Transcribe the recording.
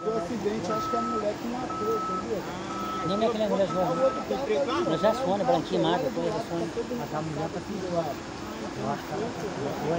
O acidente, acho que a mulher que matou, entendeu? Ah, nem é que nem a mulher. Mas já Sônia, branquinha, magra, coisa Sônia. Mas a mulher tá pendurada. Eu acho que ela- tá